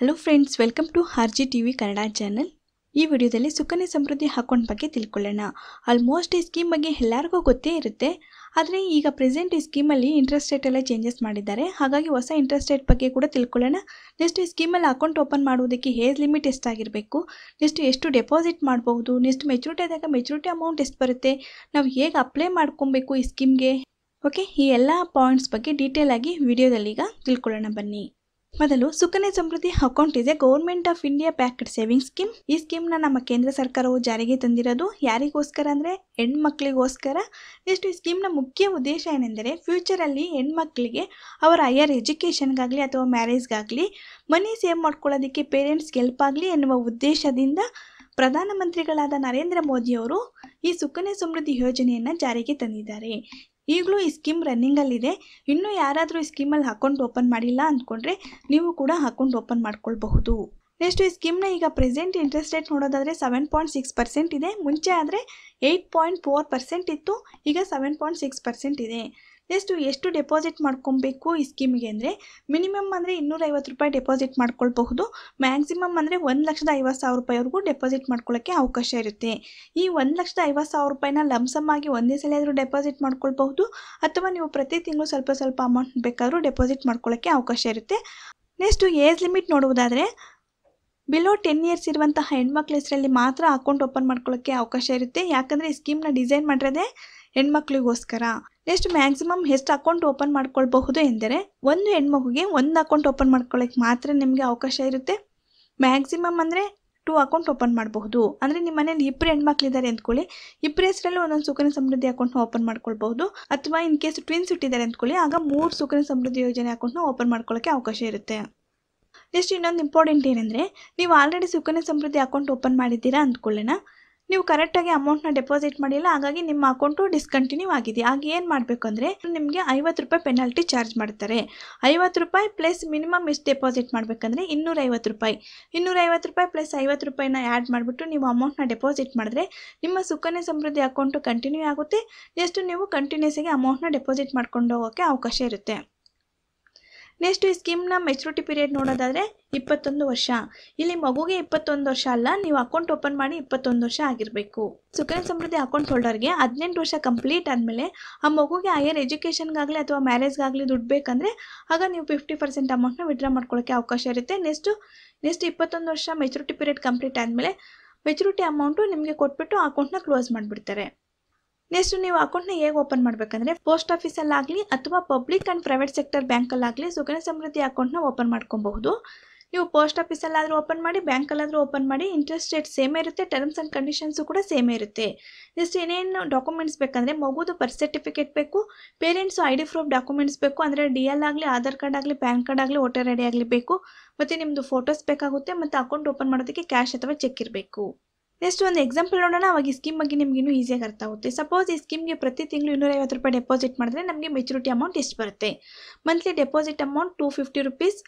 Hello friends welcome to R G T V Kannada channel ಈ ವಿಡಿಯೋದಲ್ಲಿ Sukanya Samriddhi account ಬಗ್ಗೆ ತಿಳ್ಕೊಳ್ಳೋಣ. ಆಲ್ಮೋಸ್ಟ್ ಈ ಸ್ಕೀಮ್ ಬಗ್ಗೆ ಎಲ್ಲರಿಗೂ ಗೊತ್ತೇ ಇರುತ್ತೆ. ಆದರೆ ಈಗ ಪ್ರೆಸೆಂಟ್ ಈ ಸ್ಕೀಮಲ್ಲಿ ಇಂಟ್ರೆಸ್ಟ್ ರೇಟ್ ಎಲ್ಲ ಚೇಂಜಸ್ ಮಾಡಿದ್ದಾರೆ. ಹಾಗಾಗಿ ಹೊಸ ಇಂಟ್ರೆಸ್ಟ್ ರೇಟ್ ಬಗ್ಗೆ ಕೂಡ ತಿಳ್ಕೊಳ್ಳೋಣ. ನೆಕ್ಸ್ಟ್ ಈ ಸ್ಕೀಮಲ್ಲಿ ಅಕೌಂಟ್ ಓಪನ್ ಮಾಡುವುದಕ್ಕೆ ಏಜ್ ಲಿಮಿಟ್ ಎಷ್ಟಾಗಿರಬೇಕು? ನೆಕ್ಸ್ಟ್ ಎಷ್ಟು ಡೆಪಾಸಿಟ್ ಮಾಡಬಹುದು ನೆಕ್ಸ್ಟ್ ಮೆಚುರಿಟಿ ಆದಾಗ ಮೆಚುರಿಟಿ ಅಮೌಂಟ್ ಎಷ್ಟು ಬರುತ್ತೆ? ನಾವು ಹೇಗೆ ಅಪ್ಲೈ ಮಾಡ್ಕೊಬೇಕು ಈ ಸ್ಕೀಮ್ಗೆ ಓಕೆ ಈ ಎಲ್ಲ ಪಾಯಿಂಟ್ಸ್ ಬಗ್ಗೆ ಡೀಟೇಲ್ ಆಗಿ ವಿಡಿಯೋದಲ್ಲಿ ಈಗ ತಿಳ್ಕೊಳ್ಳೋಣ ಬನ್ನಿ. ಮೊದಲು ಸುಕನ್ಯಾ ಸಮೃದ್ಧಿ ಅಕೌಂಟ್ ಇದೆ. Government of India backed saving scheme ಈ ಸ್ಕೀಮ್ನ ನಮ್ಮ ಕೇಂದ್ರ ಸರ್ಕಾರವು ಜಾರಿಗೆ ತಂದಿರೋದು ಯಾರಿಗೋಸ್ಕರ ಅಂದರೆ ಹೆಣ್ಮಕ್ಳಿಗೋಸ್ಕರ. ನೆಕ್ಸ್ಟ್ ಈ ಸ್ಕೀಮ್ನ ಮುಖ್ಯ ಉದ್ದೇಶ ಏನೆಂದರೆ ಫ್ಯೂಚರಲ್ಲಿ ಹೆಣ್ಮಕ್ಳಿಗೆ ಅವರ ಹೈಯರ್ ಎಜುಕೇಷನ್ಗಾಗಲಿ ಅಥವಾ ಮ್ಯಾರೇಜ್ಗಾಗಲಿ ಮನಿ ಸೇವ್ ಮಾಡ್ಕೊಳ್ಳೋದಕ್ಕೆ ಪೇರೆಂಟ್ಸ್ಗೆ ಹೆಲ್ಪ್ ಆಗಲಿ ಎನ್ನುವ ಉದ್ದೇಶದಿಂದ ಪ್ರಧಾನಮಂತ್ರಿಗಳಾದ ನರೇಂದ್ರ ಮೋದಿಯವರು ಈ ಸುಕನ್ಯಾ ಸಮೃದ್ಧಿ ಯೋಜನೆಯನ್ನು ಜಾರಿಗೆ ತಂದಿದ್ದಾರೆ. ಈಗಲೂ ಈ ಸ್ಕೀಮ್ ರನ್ನಿಂಗಲ್ಲಿದೆ. ಇನ್ನೂ ಯಾರಾದರೂ ಈ ಸ್ಕೀಮಲ್ಲಿ ಅಕೌಂಟ್ ಓಪನ್ ಮಾಡಿಲ್ಲ ಅಂದ್ಕೊಂಡ್ರೆ ನೀವು ಕೂಡ ಅಕೌಂಟ್ ಓಪನ್ ಮಾಡ್ಕೊಳ್ಬಹುದು. ನೆಕ್ಸ್ಟ್ ಈ ಸ್ಕೀಮ್ನ ಈಗ ಪ್ರೆಸೆಂಟ್ ಇಂಟ್ರೆಸ್ಟ್ ರೇಟ್ ನೋಡೋದಾದರೆ ಸೆವೆನ್ ಪಾಯಿಂಟ್ ಸಿಕ್ಸ್ ಪರ್ಸೆಂಟ್ ಇದೆ. ಮುಂಚೆ ಆದರೆ ಏಯ್ಟ್ ಪಾಯಿಂಟ್ ಫೋರ್ ಪರ್ಸೆಂಟ್ ಇತ್ತು. ಈಗ ಸೆವೆನ್ ಪಾಯಿಂಟ್ ಸಿಕ್ಸ್ ಪರ್ಸೆಂಟ್ ಇದೆ. ನೆಕ್ಸ್ಟ್ ಎಷ್ಟು ಡೆಪಾಸಿಟ್ ಮಾಡ್ಕೊಬೇಕು ಈ ಸ್ಕೀಮಿಗೆ ಅಂದರೆ? ಮಿನಿಮಮ್ ಅಂದರೆ ಇನ್ನೂರೈವತ್ತು ರೂಪಾಯಿ ಡೆಪಾಸಿಟ್ ಮಾಡ್ಕೊಳ್ಬಹುದು. ಮ್ಯಾಕ್ಸಿಮಮ್ ಅಂದರೆ ಒಂದು ಲಕ್ಷದ ಐವತ್ತು ಸಾವಿರ ರೂಪಾಯಿವರೆಗೂ ಡೆಪಾಸಿಟ್ ಮಾಡ್ಕೊಳ್ಳೋಕ್ಕೆ ಅವಕಾಶ ಇರುತ್ತೆ. ಈ ಒಂದು ಲಕ್ಷದ ಐವತ್ತು ಸಾವಿರ ರೂಪಾಯಿನ ಲಮ್ಸಮ್ ಆಗಿ ಒಂದೇ ಸಲ ಆದರೂ ಡೆಪಾಸಿಟ್ ಮಾಡ್ಕೊಳ್ಬಹುದು, ಅಥವಾ ನೀವು ಪ್ರತಿ ತಿಂಗಳು ಸ್ವಲ್ಪ ಸ್ವಲ್ಪ ಅಮೌಂಟ್ ಬೇಕಾದರೂ ಡೆಪಾಸಿಟ್ ಮಾಡ್ಕೊಳ್ಳೋಕ್ಕೆ ಅವಕಾಶ ಇರುತ್ತೆ. ನೆಕ್ಸ್ಟು ಏಜ್ ಲಿಮಿಟ್ ನೋಡುವುದಾದರೆ ಬಿಲೋ ಟೆನ್ ಇಯರ್ಸ್ ಇರುವಂತಹ ಹೆಣ್ಮಕ್ಳ ಹೆಸರಲ್ಲಿ ಮಾತ್ರ ಅಕೌಂಟ್ ಓಪನ್ ಮಾಡ್ಕೊಳ್ಳೋಕ್ಕೆ ಅವಕಾಶ ಇರುತ್ತೆ. ಯಾಕಂದರೆ ಈ ಸ್ಕೀಮ್ನ ಡಿಸೈನ್ ಮಾಡಿರೋದೇ ಹೆಣ್ಮಕ್ಳಿಗೋಸ್ಕರ ನೆಕ್ಸ್ಟ್ ಮ್ಯಾಕ್ಸಿಮಮ್ ಎಷ್ಟು ಅಕೌಂಟ್ ಓಪನ್ ಮಾಡ್ಕೊಳ್ಬಹುದು ಎಂದರೆ ಒಂದು ಹೆಣ್ಮಗುಗೆ ಒಂದು ಅಕೌಂಟ್ ಓಪನ್ ಮಾಡ್ಕೊಳ್ಳೋಕ್ಕೆ ಮಾತ್ರ ನಿಮಗೆ ಅವಕಾಶ ಇರುತ್ತೆ. ಮ್ಯಾಕ್ಸಿಮಮ್ ಅಂದರೆ ಟೂ ಅಕೌಂಟ್ ಓಪನ್ ಮಾಡಬಹುದು. ಅಂದರೆ ನಿಮ್ಮ ಮನೇಲಿ ಇಬ್ಬರು ಹೆಣ್ಮಕ್ಳಿದ್ದಾರೆ ಅಂದ್ಕೊಳ್ಳಿ. ಇಬ್ಬರ ಹೆಸರಲ್ಲಿ ಒಂದೊಂದು ಸುಕನ್ಯ ಸಮೃದ್ಧಿ ಅಕೌಂಟ್ನ ಓಪನ್ ಮಾಡ್ಕೊಳ್ಬಹುದು. ಅಥವಾ ಇನ್ ಕೇಸ್ ಟ್ವಿನ್ಸ್ ಇಟ್ಟಿದ್ದಾರೆ ಅಂದ್ಕೊಳ್ಳಿ, ಆಗ ಮೂರು ಸುಕನ್ಯ ಸಮೃದ್ಧಿ ಯೋಜನೆ ಅಕೌಂಟ್ನ ಓಪನ್ ಮಾಡ್ಕೊಳ್ಳೋಕ್ಕೆ ಅವಕಾಶ ಇರುತ್ತೆ. ನೆಕ್ಸ್ಟ್ ಇನ್ನೊಂದು ಇಂಪಾರ್ಟೆಂಟ್ ಏನಂದರೆ, ನೀವು already Sukanya Samriddhi account open ಮಾಡಿದ್ದೀರಾ ಅಂದ್ಕೊಳ್ಳೋಣ. ನೀವು ಕರೆಕ್ಟಾಗಿ ಅಮೌಂಟ್ನ ಡೆಪಾಸಿಟ್ ಮಾಡಿಲ್ಲ, ಹಾಗಾಗಿ ನಿಮ್ಮ ಅಕೌಂಟು ಡಿಸ್ಕಂಟಿನ್ಯೂ ಆಗಿದೆ. ಆಗ ಏನು ಮಾಡಬೇಕು ಅಂದರೆ, ನಿಮಗೆ ಐವತ್ತು ರೂಪಾಯಿ ಪೆನಾಲ್ಟಿ ಚಾರ್ಜ್ ಮಾಡ್ತಾರೆ. ಐವತ್ತು ರೂಪಾಯಿ ಪ್ಲಸ್ ಮಿನಿಮಮ್ ಎಷ್ಟು ಡೆಪಾಸಿಟ್ ಮಾಡಬೇಕಂದ್ರೆ, ಇನ್ನೂರೈವತ್ತು ರೂಪಾಯಿ. ಇನ್ನೂರೈವತ್ತು ರೂಪಾಯಿ ಪ್ಲಸ್ ಐವತ್ತು ರೂಪಾಯಿನ ಆ್ಯಡ್ ಮಾಡಿಬಿಟ್ಟು ನೀವು ಅಮೌಂಟ್ನ ಡೆಪಾಸಿಟ್ ಮಾಡಿದ್ರೆ, ನಿಮ್ಮ ಸುಕನ್ಯಾ ಸಮೃದ್ಧಿ ಅಕೌಂಟು ಕಂಟಿನ್ಯೂ ಆಗುತ್ತೆ. ಜಸ್ಟ್ ನೀವು ಕಂಟಿನ್ಯೂಸ್ ಆಗಿ ಅಮೌಂಟ್ನ ಡೆಪಾಸಿಟ್ ಮಾಡ್ಕೊಂಡು ಹೋಗೋಕ್ಕೆ ಅವಕಾಶ ಇರುತ್ತೆ. ನೆಕ್ಸ್ಟ್ ಈ ಸ್ಕೀಮ್ನ ಮೆಚುರಿಟಿ ಪೀರಿಯಡ್ ನೋಡೋದಾದರೆ ಇಪ್ಪತ್ತೊಂದು ವರ್ಷ. ಇಲ್ಲಿ ಮಗುಗೆ ಇಪ್ಪತ್ತೊಂದು ವರ್ಷ ಅಲ್ಲ, ನೀವು ಅಕೌಂಟ್ ಓಪನ್ ಮಾಡಿ ಇಪ್ಪತ್ತೊಂದು ವರ್ಷ ಆಗಿರಬೇಕು. ಸುಕನ್ಯಾ ಸಮೃದ್ಧಿ ಅಕೌಂಟ್ ಹೋಲ್ಡರ್ಗೆ ಹದಿನೆಂಟು ವರ್ಷ ಕಂಪ್ಲೀಟ್ ಆದಮೇಲೆ ಆ ಮಗುಗೆ ಹೈಯರ್ ಎಜುಕೇಷನ್ಗಾಗಲಿ ಅಥವಾ ಮ್ಯಾರೇಜ್ಗಾಗಲಿ ದುಡ್ಡು ಬೇಕಂದರೆ ಆಗ ನೀವು ಫಿಫ್ಟಿ ಪರ್ಸೆಂಟ್ ಅಮೌಂಟ್ನ ವಿಡ್ರಾ ಮಾಡ್ಕೊಳ್ಳೋಕ್ಕೆ ಅವಕಾಶ ಇರುತ್ತೆ. ನೆಕ್ಸ್ಟು ನೆಕ್ಸ್ಟ್ ಇಪ್ಪತ್ತೊಂದು ವರ್ಷ ಮೆಚುರಿಟಿ ಪೀರಿಯಡ್ ಕಂಪ್ಲೀಟ್ ಆದಮೇಲೆ ಮೆಚುರಿಟಿ ಅಮೌಂಟು ನಿಮಗೆ ಕೊಟ್ಬಿಟ್ಟು ಅಕೌಂಟ್ನ ಕ್ಲೋಸ್ ಮಾಡಿಬಿಡ್ತಾರೆ. ನೆಕ್ಸ್ಟ್ ನೀವು ಅಕೌಂಟ್ನ ಹೇಗೆ ಓಪನ್ ಮಾಡಬೇಕಂದ್ರೆ ಪೋಸ್ಟ್ ಆಫೀಸಲ್ಲಾಗಲಿ ಅಥವಾ ಪಬ್ಲಿಕ್ ಆ್ಯಂಡ್ ಪ್ರೈವೇಟ್ ಸೆಕ್ಟರ್ ಬ್ಯಾಂಕಲ್ಲಾಗಲಿ ಸುಕನ್ಯಾ ಸಮೃದ್ಧಿ ಅಕೌಂಟ್ನ ಓಪನ್ ಮಾಡ್ಕೊಬಹುದು. ನೀವು ಪೋಸ್ಟ್ ಆಫೀಸಲ್ಲಾದರೂ ಓಪನ್ ಮಾಡಿ ಬ್ಯಾಂಕಲ್ಲಾದರೂ ಓಪನ್ ಮಾಡಿ ಇಂಟ್ರೆಸ್ಟ್ ರೇಟ್ ಸೇಮೇ ಇರುತ್ತೆ ಟರ್ಮ್ಸ್ ಆ್ಯಂಡ್ ಕಂಡೀಷನ್ಸು ಕೂಡ ಸೇಮೇ ಇರುತ್ತೆ. ನೆಕ್ಸ್ಟ್ ಏನೇನು ಡಾಕ್ಯುಮೆಂಟ್ಸ್ ಬೇಕಂದರೆ, ಮಗುದು ಬರ್ತ್ ಸರ್ಟಿಫಿಕೇಟ್ ಬೇಕು parents I D proof documents ಬೇಕು, ಅಂದರೆ ಡಿ ಎಲ್ ಆಗಲಿ ಆಧಾರ್ ಕಾರ್ಡ್ ಆಗಲಿ ಪ್ಯಾನ್ ಕಾರ್ಡ್ ಆಗಲಿ ವೋಟರ್ ಐ ಡಿ ಆಗಲಿ ಬೇಕು, ಮತ್ತು ನಿಮ್ಮದು ಫೋಟೋಸ್ ಬೇಕಾಗುತ್ತೆ, ಮತ್ತು ಅಕೌಂಟ್ ಓಪನ್ ಮಾಡೋದಕ್ಕೆ ಕ್ಯಾಶ್ ಅಥವಾ ಚೆಕ್ ಇರಬೇಕು. ನೆಕ್ಸ್ಟ್ ಒಂದು ಎಕ್ಸಾಂಪಲ್ ನೋಡೋಣ. ಅವಾಗ ಈ ಸ್ಕೀಮ್ ಬಗ್ಗೆ ನಿಮ್ಗೆ ಇನ್ನೂ ಈಸಿಯಾಗಿ ಅರ್ಥ ಆಗುತ್ತೆ. ಸಪೋಸ್ ಈ ಸ್ಕೀಮ್ಗೆ ಪ್ರತಿ ತಿಂಗಳು ಇನ್ನೂರೈವತ್ತು ರೂಪಾಯಿ ಡೆಪಾಸಿಟ್ ಮಾಡಿದ್ರೆ ನಮಗೆ ಮೆಚುರಿಟಿ ಅಮೌಂಟ್ ಎಷ್ಟು ಬರುತ್ತೆ? Monthly deposit amount two fifty rupees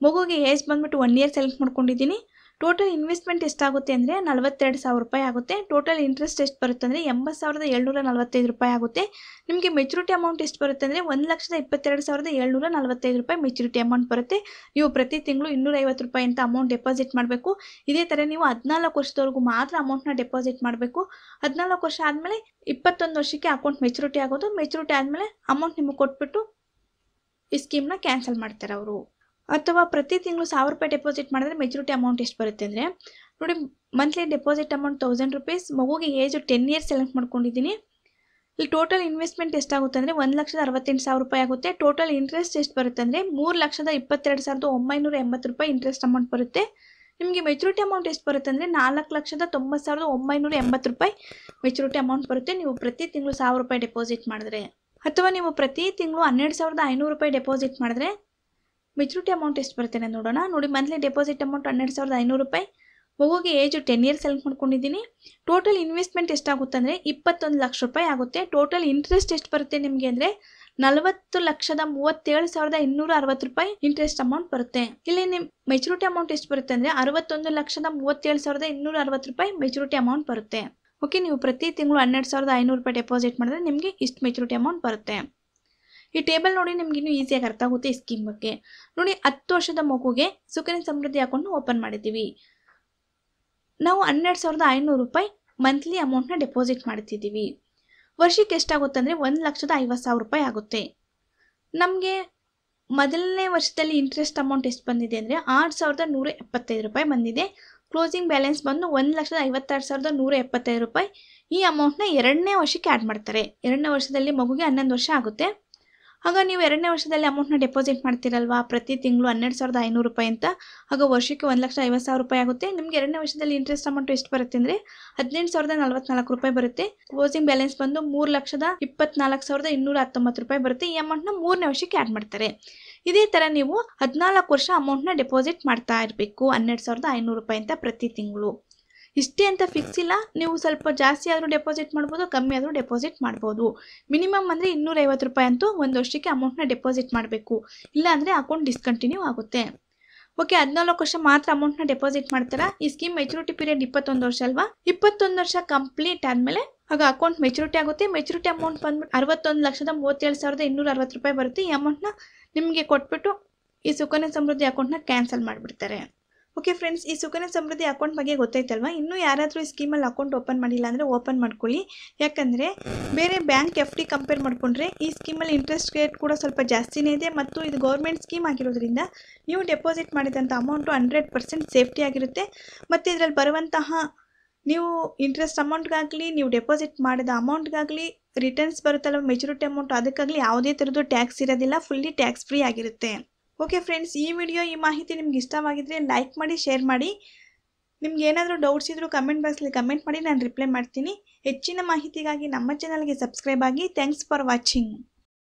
ಮಗುಗೆ ಏಜ್ ಬಂದ್ಬಿಟ್ಟು ಒನ್ ಇಯರ್ ಸೆಲೆಕ್ಟ್ ಮಾಡ್ಕೊಂಡಿದ್ದೀನಿ. ಟೋಟಲ್ ಇನ್ವೆಸ್ಟ್ಮೆಂಟ್ ಎಷ್ಟಾಗುತ್ತೆ ಅಂದರೆ ನಲವತ್ತೆರಡು ಸಾವಿರ ರೂಪಾಯಿ ಆಗುತ್ತೆ. ಟೋಟಲ್ ಇಂಟ್ರೆಸ್ಟ್ ಎಷ್ಟು ಬರುತ್ತೆ ಅಂದರೆ ಎಂಬತ್ತು ಸಾವಿರದ ಏಳ್ನೂರ ನಲವತ್ತೈದು ರೂಪಾಯಿ ಆಗುತ್ತೆ. ನಿಮಗೆ ಮೆಚುರಿಟಿ ಅಮೌಂಟ್ ಎಷ್ಟು ಬರುತ್ತೆ ಅಂದರೆ ಒಂದು ಲಕ್ಷದ ಇಪ್ಪತ್ತೆರಡು ಸಾವಿರದ ಏಳ್ನೂರ ನಲವತ್ತೈದು ರೂಪಾಯಿ ಮೆಚುರಿಟಿ ಅಮೌಂಟ್ ಬರುತ್ತೆ. ನೀವು ಪ್ರತಿ ತಿಂಗಳು ಇನ್ನೂರೈವತ್ತು ರೂಪಾಯಿ ಅಂತ ಅಮೌಂಟ್ ಡೆಪಾಸಿಟ್ ಮಾಡಬೇಕು. ಇದೇ ಥರ ನೀವು ಹದಿನಾಲ್ಕು ವರ್ಷದವರೆಗೂ ಮಾತ್ರ ಅಮೌಂಟ್ನ ಡೆಪಾಸಿಟ್ ಮಾಡಬೇಕು. ಹದಿನಾಲ್ಕು ವರ್ಷ ಆದಮೇಲೆ ಇಪ್ಪತ್ತೊಂದು ವರ್ಷಕ್ಕೆ ಅಕೌಂಟ್ ಮೆಚುರಿಟಿ ಆಗೋದು. ಮೆಚುರಿಟಿ ಆದಮೇಲೆ ಅಮೌಂಟ್ ನಿಮಗೆ ಕೊಟ್ಬಿಟ್ಟು ಈ ಸ್ಕೀಮ್ನ ಕ್ಯಾನ್ಸಲ್ ಮಾಡ್ತಾರೆ ಅವರು. ಅಥವಾ ಪ್ರತಿ ತಿಂಗಳು ಸಾವಿರ ರೂಪಾಯಿ ಡೆಪಾಸಿಟ್ ಮಾಡಿದ್ರೆ ಮೆಚುರಿಟಿ ಅಮೌಂಟ್ ಎಷ್ಟು ಬರುತ್ತೆ ಅಂದರೆ, ನೋಡಿ monthly deposit amount thousand rupees ಮಗುಗೆ ಏಜು ಟೆನ್ ಇಯರ್ಸ್ ಸೆಲೆಕ್ಟ್ ಮಾಡ್ಕೊಂಡಿದ್ದೀನಿ. ಇಲ್ಲಿ ಟೋಟಲ್ ಇನ್ವೆಸ್ಟ್ಮೆಂಟ್ ಎಷ್ಟಾಗುತ್ತೆ ಅಂದರೆ, ಒಂದು ಲಕ್ಷದ ಅರವತ್ತೆಂಟು ಸಾವಿರ ರೂಪಾಯಿ ಆಗುತ್ತೆ. ಟೋಟಲ್ ಇಂಟ್ರೆಸ್ಟ್ ಎಷ್ಟು ಬರುತ್ತೆ ಅಂದರೆ, ಮೂರು ಲಕ್ಷದ ಇಪ್ಪತ್ತೆರಡು ಸಾವಿರದ ಒಂಬೈನೂರ ಎಂಬತ್ತು ರೂಪಾಯಿ ಇಂಟ್ರೆಸ್ಟ್ ಅಮೌಂಟ್ ಬರುತ್ತೆ. ನಿಮಗೆ ಮೆಚುರಿಟಿ ಅಮೌಂಟ್ ಎಷ್ಟು ಬರುತ್ತೆ ಅಂದರೆ, ನಾಲ್ಕು ಲಕ್ಷದ ತೊಂಬತ್ತು ಸಾವಿರದ ಒಂಬೈನೂರ ಎಂಬತ್ತು ರೂಪಾಯಿ ಮೆಚುರಿಟಿ ಅಮೌಂಟ್ ಬರುತ್ತೆ. ನೀವು ಪ್ರತಿ ತಿಂಗಳು ಸಾವಿರ ರೂಪಾಯಿ ಡೆಪಾಸಿಟ್ ಮಾಡಿದ್ರೆ, ಅಥವಾ ನೀವು ಪ್ರತಿ ತಿಂಗಳು ಹನ್ನೆರಡು ಸಾವಿರದ ಐನೂರು ರೂಪಾಯಿ ಡೆಪಾಸಿಟ್ ಮಾಡಿದ್ರೆ ಮೆಚುರಿಟಿ ಅಮೌಂಟ್ ಎಷ್ಟು ಬರುತ್ತೆ ನಾನು ನೋಡೋಣ. ನೋಡಿ ಮಂತ್ಲಿ ಡೆಪಾಸಿಟ್ ಅಮೌಂಟ್ ಹನ್ನೆರಡು ಸಾವಿರದ ಐನೂರು ರೂಪಾಯಿ. ಮಗುಗೆ ಏಜು ಟೆನ್ ಇಯರ್ಸ್ ಸೆಲೆಕ್ಟ್ ಮಾಡ್ಕೊಂಡಿದ್ದೀನಿ. ಟೋಟಲ್ ಇನ್ವೆಸ್ಟ್ಮೆಂಟ್ ಎಷ್ಟಾಗುತ್ತೆ ಅಂದರೆ ಇಪ್ಪತ್ತೊಂದು ಲಕ್ಷ ರೂಪಾಯಿ ಆಗುತ್ತೆ. ಟೋಟಲ್ ಇಂಟ್ರೆಸ್ಟ್ ಎಷ್ಟು ಬರುತ್ತೆ ನಿಮಗೆ ಅಂದರೆ ನಲವತ್ತು ಲಕ್ಷದ ಮೂವತ್ತೇಳು ಸಾವಿರದ ಇನ್ನೂರ ಅರವತ್ತು ರೂಪಾಯಿ ಇಂಟ್ರೆಸ್ಟ್ ಅಮೌಂಟ್ ಬರುತ್ತೆ. ಇಲ್ಲಿ ನಿಮ್ಮ ಮೆಚುರಿಟಿ ಅಮೌಂಟ್ ಎಷ್ಟು ಬರುತ್ತೆ ಅಂದರೆ ಅರವತ್ತೊಂದು ಲಕ್ಷದ ಮೂವತ್ತೇಳು ಸಾವಿರದ ಇನ್ನೂರ ಅರವತ್ತು ರೂಪಾಯಿ ಮೆಚುರಿಟಿ ಅಮೌಂಟ್ ಬರುತ್ತೆ. ಓಕೆ ನೀವು ಪ್ರತಿ ತಿಂಗಳು ಹನ್ನೆರಡು ಸಾವಿರದ ಐನೂರು ರೂಪಾಯಿ ಡೆಪಾಸಿಟ್ ಮಾಡಿದ್ರೆ ನಿಮಗೆ ಇಷ್ಟು ಮೆಚುರಿಟಿ ಅಮೌಂಟ್ ಬರುತ್ತೆ. ಈ ಟೇಬಲ್ ನೋಡಿ ನಿಮ್ಗೆ ಇನ್ನೂ ಈಸಿಯಾಗಿ ಅರ್ಥ ಆಗುತ್ತೆ ಈ ಸ್ಕೀಮ್ ಬಗ್ಗೆ. ನೋಡಿ ಹತ್ತು ವರ್ಷದ ಮಗುಗೆ ಸುಕನ್ಯ ಸಮೃದ್ಧಿ ಅಕೌಂಟ್ನ ಓಪನ್ ಮಾಡಿದ್ದೀವಿ. ನಾವು ಹನ್ನೆರಡು ಸಾವಿರದ ಐನೂರು ರೂಪಾಯಿ ಮಂತ್ಲಿ ಅಮೌಂಟ್ನ ಡೆಪಾಸಿಟ್ ಮಾಡ್ತಿದ್ದೀವಿ. ವರ್ಷಕ್ಕೆ ಎಷ್ಟಾಗುತ್ತೆ ಅಂದರೆ ಒಂದು ಲಕ್ಷದ ಐವತ್ತು ಸಾವಿರ ರೂಪಾಯಿ ಆಗುತ್ತೆ. ನಮಗೆ ಮೊದಲನೇ ವರ್ಷದಲ್ಲಿ ಇಂಟ್ರೆಸ್ಟ್ ಅಮೌಂಟ್ ಎಷ್ಟು ಬಂದಿದೆ ಅಂದರೆ ಆರು ಸಾವಿರದ ನೂರ ಎಪ್ಪತ್ತೈದು ರೂಪಾಯಿ ಬಂದಿದೆ. ಕ್ಲೋಸಿಂಗ್ ಬ್ಯಾಲೆನ್ಸ್ ಬಂದು ಒಂದು ಲಕ್ಷದ ಐವತ್ತಾರು ಸಾವಿರದ ನೂರ ಎಪ್ಪತ್ತೈದು ರೂಪಾಯಿ. ಈ ಅಮೌಂಟ್ನ ಎರಡನೇ ವರ್ಷಕ್ಕೆ ಆ್ಯಡ್ ಮಾಡ್ತಾರೆ. ಎರಡನೇ ವರ್ಷದಲ್ಲಿ ಮಗುಗೆ ಹನ್ನೊಂದು ವರ್ಷ ಆಗುತ್ತೆ. ಆಗ ನೀವು ಎರಡನೇ ವರ್ಷದಲ್ಲಿ ಅಮೌಂಟ್ನ ಡೆಪಾಸಿಟ್ ಮಾಡ್ತೀರಲ್ವಾ? ಪ್ರತಿ ತಿಂಗಳು ಹನ್ನೆರಡು ಸಾವಿರದ ಐನೂರು ರೂಪಾಯಿ ಅಂತ. ಆಗ ವರ್ಷಕ್ಕೆ ಒಂದು ಲಕ್ಷ ಐವತ್ತು ಸಾವಿರ ರೂಪಾಯಿ ಆಗುತ್ತೆ. ನಿಮಗೆ ಎರಡನೇ ವರ್ಷದಲ್ಲಿ ಇಂಟ್ರೆಸ್ಟ್ ಅಮೌಂಟ್ ಎಷ್ಟು ಬರುತ್ತೆ ಅಂದರೆ ಹದಿನೆಂಟು ಸಾವಿರದ ನಲ್ವತ್ನಾಲ್ಕು ರೂಪಾಯಿ ಬರುತ್ತೆ. ಕ್ಲೋಸಿಂಗ್ ಬ್ಯಾಲೆನ್ಸ್ ಬಂದು ಮೂರು ಲಕ್ಷದ ಇಪ್ಪತ್ನಾಲ್ಕು ಸಾವಿರದ ಇನ್ನೂರ ಹತ್ತೊಂಬತ್ತು ರೂಪಾಯಿ ಬರುತ್ತೆ. ಈ ಅಮೌಂಟ್ನ ಮೂರನೇ ವರ್ಷಕ್ಕೆ ಆ್ಯಡ್ ಮಾಡ್ತಾರೆ. ಇದೇ ಥರ ನೀವು ಹದಿನಾಲ್ಕು ವರ್ಷ ಅಮೌಂಟ್ನ ಡೆಪಾಸಿಟ್ ಮಾಡ್ತಾ ಇರಬೇಕು. ಹನ್ನೆರಡು ಸಾವಿರದ ಐನೂರು ರೂಪಾಯಿ ಅಂತ ಪ್ರತಿ ತಿಂಗಳು. ಇಷ್ಟೇ ಅಂತ ಫಿಕ್ಸ್ ಇಲ್ಲ. ನೀವು ಸ್ವಲ್ಪ ಜಾಸ್ತಿ ಆದರೂ ಡೆಪಾಸಿಟ್ ಮಾಡ್ಬೋದು, ಕಮ್ಮಿ ಆದರೂ ಡೆಪಾಸಿಟ್ ಮಾಡ್ಬೋದು. ಮಿನಿಮಮ್ ಅಂದರೆ ಇನ್ನೂರೈವತ್ತು ರೂಪಾಯಿ ಅಂತೂ ಒಂದು ವರ್ಷಕ್ಕೆ ಅಮೌಂಟ್ನ ಡೆಪಾಸಿಟ್ ಮಾಡಬೇಕು. ಇಲ್ಲ ಅಂದರೆ ಅಕೌಂಟ್ ಡಿಸ್ಕಂಟಿನ್ಯೂ ಆಗುತ್ತೆ. ಓಕೆ ಹದಿನಾಲ್ಕು ವರ್ಷ ಮಾತ್ರ ಅಮೌಂಟ್ನ ಡೆಪಾಸಿಟ್ ಮಾಡ್ತಾರಾ? ಈ ಸ್ಕೀಮ್ ಮೆಚುರಿಟಿ ಪೀರಿಯಡ್ ಇಪ್ಪತ್ತೊಂದು ವರ್ಷ ಅಲ್ವಾ? ಇಪ್ಪತ್ತೊಂದು ವರ್ಷ ಕಂಪ್ಲೀಟ್ ಆದಮೇಲೆ ಆಗ ಅಕೌಂಟ್ ಮೆಚುರಿಟಿ ಆಗುತ್ತೆ. ಮೆಚುರಿಟಿ ಅಮೌಂಟ್ ಬಂದ್ಬಿಟ್ಟು ಅರವತ್ತೊಂದು ಲಕ್ಷದ ಮೂವತ್ತೇಳು ಸಾವಿರದ ಇನ್ನೂರ ಅರವತ್ತು ರೂಪಾಯಿ ಬರುತ್ತೆ. ಈ ಅಮೌಂಟ್ನ ನಿಮಗೆ ಕೊಟ್ಬಿಟ್ಟು ಈ ಸುಕನ್ಯಾ ಸಮೃದ್ಧಿ ಅಕೌಂಟ್ನ ಕ್ಯಾನ್ಸಲ್ ಮಾಡಿಬಿಡ್ತಾರೆ. ಓಕೆ ಫ್ರೆಂಡ್ಸ್ ಈ ಸುಕನ್ಯಾ ಸಮೃದ್ಧಿ ಅಕೌಂಟ್ ಬಗ್ಗೆ ಗೊತ್ತಾಯ್ತಲ್ವಾ? ಇನ್ನೂ ಯಾರಾದರೂ ಈ ಸ್ಕೀಮಲ್ಲಿ ಅಕೌಂಟ್ ಓಪನ್ ಮಾಡಿಲ್ಲ ಅಂದರೆ ಓಪನ್ ಮಾಡ್ಕೊಳ್ಳಿ. ಯಾಕಂದರೆ ಬೇರೆ ಬ್ಯಾಂಕ್ ಎಫ್ ಡಿ ಕಂಪೇರ್ ಮಾಡಿಕೊಂಡ್ರೆ ಈ ಸ್ಕೀಮಲ್ಲಿ ಇಂಟ್ರೆಸ್ಟ್ ರೇಟ್ ಕೂಡ ಸ್ವಲ್ಪ ಜಾಸ್ತಿನೇ ಇದೆ ಮತ್ತು ಇದು ಗೌರ್ಮೆಂಟ್ ಸ್ಕೀಮ್ ಆಗಿರೋದ್ರಿಂದ ನೀವು ಡೆಪಾಸಿಟ್ ಮಾಡಿದಂಥ ಅಮೌಂಟು ಹಂಡ್ರೆಡ್ ಪರ್ಸೆಂಟ್ ಸೇಫ್ಟಿ ಆಗಿರುತ್ತೆ. ಮತ್ತು ಇದರಲ್ಲಿ ಬರುವಂತಹ ನೀವು ಇಂಟ್ರೆಸ್ಟ್ ಅಮೌಂಟ್ಗಾಗಲಿ ನೀವು ಡೆಪಾಸಿಟ್ ಮಾಡಿದ ಅಮೌಂಟ್ಗಾಗಲಿ ರಿಟರ್ನ್ಸ್ ಬರುತ್ತಲ್ಲ ಮೆಚುರಿಟಿ ಅಮೌಂಟ್ ಅದಕ್ಕಾಗಲಿ ಯಾವುದೇ ಥರದ್ದು ಟ್ಯಾಕ್ಸ್ ಇರೋದಿಲ್ಲ ಫುಲ್ಲಿ ಟ್ಯಾಕ್ಸ್ ಫ್ರೀ ಆಗಿರುತ್ತೆ. ಓಕೆ ಫ್ರೆಂಡ್ಸ್ ಈ ವಿಡಿಯೋ ಈ ಮಾಹಿತಿ ನಿಮ್ಗೆ ಇಷ್ಟವಾಗಿದ್ರೆ ಲೈಕ್ ಮಾಡಿ ಶೇರ್ ಮಾಡಿ. ನಿಮ್ಗೆ ಏನಾದರೂ ಡೌಟ್ಸ್ ಇದ್ದರೂ ಕಮೆಂಟ್ ಬಾಕ್ಸಲ್ಲಿ ಕಮೆಂಟ್ ಮಾಡಿ, ನಾನು ರಿಪ್ಲೈ ಮಾಡ್ತೀನಿ. ಹೆಚ್ಚಿನ ಮಾಹಿತಿಗಾಗಿ ನಮ್ಮ ಚಾನಲ್ಗೆ ಸಬ್ಸ್ಕ್ರೈಬ್ ಆಗಿ. Thanks for watching